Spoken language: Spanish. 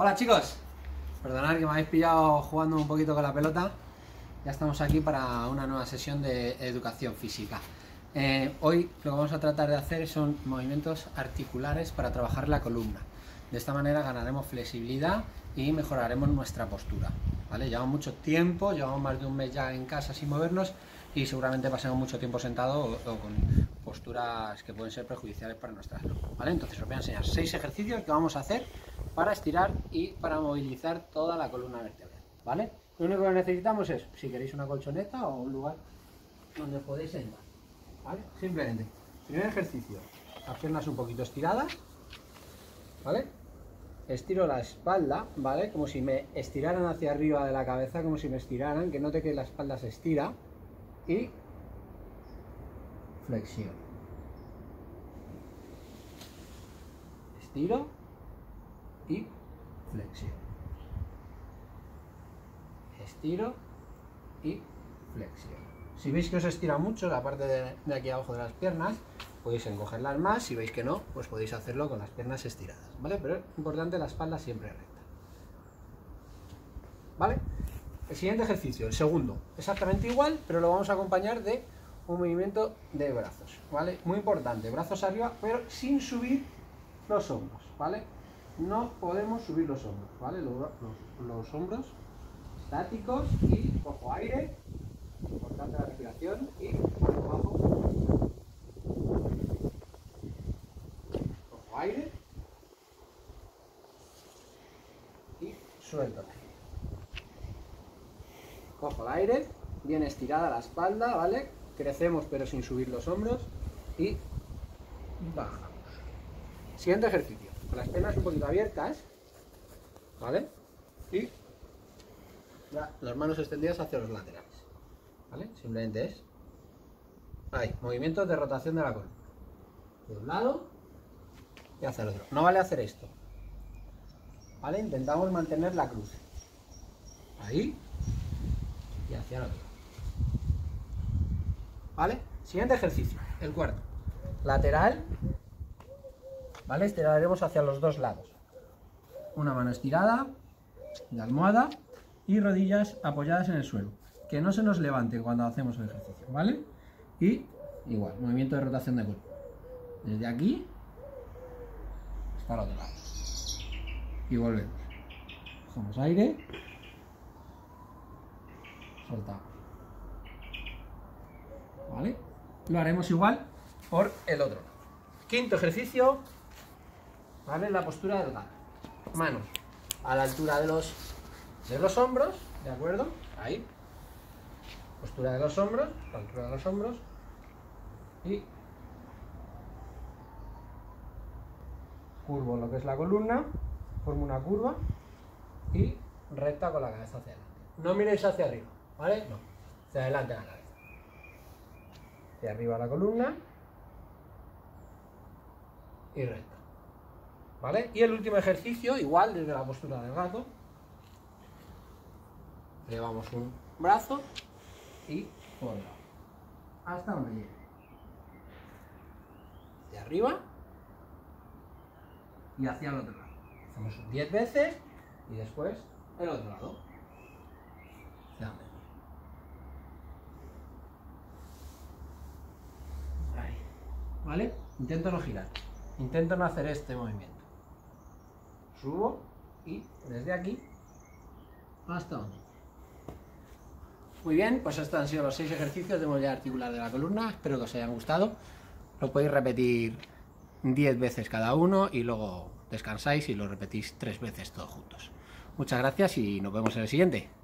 Hola chicos, perdonad que me habéis pillado jugando un poquito con la pelota. Ya estamos aquí para una nueva sesión de educación física. Eh, hoy lo que vamos a tratar de hacer son movimientos articulares para trabajar la columna. De esta manera ganaremos flexibilidad y mejoraremos nuestra postura. ¿vale? Llevamos mucho tiempo, llevamos más de un mes ya en casa sin movernos y seguramente pasemos mucho tiempo sentado o, con posturas que pueden ser perjudiciales para nuestra salud. ¿vale? Entonces os voy a enseñar seis ejercicios que vamos a hacer para estirar y para movilizar toda la columna vertebral. ¿vale? Lo único que necesitamos es, si queréis una colchoneta o un lugar donde podéis sentar. ¿vale? Simplemente, primer ejercicio, las piernas un poquito estiradas, ¿vale? Estiro la espalda, ¿vale? Como si me estiraran hacia arriba de la cabeza, como si me estiraran, que note que la espalda se estira y flexión. Estiro y flexión. Estiro y flexión. Si veis que os estira mucho la parte de, de aquí abajo de las piernas, podéis encogerlas más. Si veis que no, pues podéis hacerlo con las piernas estiradas, ¿vale? Pero es importante la espalda siempre recta. ¿Vale? El siguiente ejercicio, el segundo, exactamente igual, pero lo vamos a acompañar de un movimiento de brazos, ¿vale? Muy importante, brazos arriba, pero sin subir los hombros, ¿vale? No podemos subir los hombros, ¿vale? Los, hombros estáticos y cojo aire, importante la respiración y abajo. Cojo aire y suelto. Cojo el aire, bien estirada la espalda, ¿vale? Crecemos pero sin subir los hombros y bajamos. Siguiente ejercicio, con las piernas un poquito abiertas, ¿vale? Y las manos extendidas hacia los laterales, ¿vale? Simplemente es ahí, movimientos de rotación de la columna. De un lado y hacia el otro. No vale hacer esto, ¿vale? Intentamos mantener la cruz. Ahí hacia el otro. ¿Vale? Siguiente ejercicio, el cuarto. Lateral, ¿vale? Estiraremos hacia los dos lados. Una mano estirada, de almohada y rodillas apoyadas en el suelo. Que no se nos levante cuando hacemos el ejercicio, ¿vale? Y igual, movimiento de rotación de cuerpo. Desde aquí hasta el otro lado. Y volvemos. Cogemos aire soltamos. ¿Vale? Lo haremos igual por el otro. Quinto ejercicio, ¿vale? La postura del gato. Manos a la altura de los, de los hombros, ¿de acuerdo? Ahí. Postura de los hombros, la altura de los hombros. Y curvo lo que es la columna, formo una curva y recta con la cabeza hacia adelante. No miréis hacia arriba. ¿Vale? No. Hacia adelante la cabeza. Hacia arriba la columna. Y recta. ¿Vale? Y el último ejercicio, igual desde la postura del gato. Llevamos un brazo y volvemos. Hasta donde llegue. De arriba y hacia el otro lado. Hacemos 10 veces y después el otro lado. Hacia donde Intento no girar, intento no hacer este movimiento. Subo y desde aquí hasta donde. Muy bien, pues estos han sido los seis ejercicios de movilidad articular de la columna. Espero que os hayan gustado. Lo podéis repetir 10 veces cada uno y luego descansáis y lo repetís tres veces todos juntos. Muchas gracias y nos vemos en el siguiente.